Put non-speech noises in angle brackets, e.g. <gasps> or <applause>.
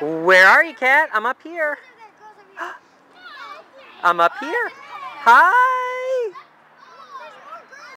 Where are you, Cat? I'm up here. <gasps> I'm up here. Hi.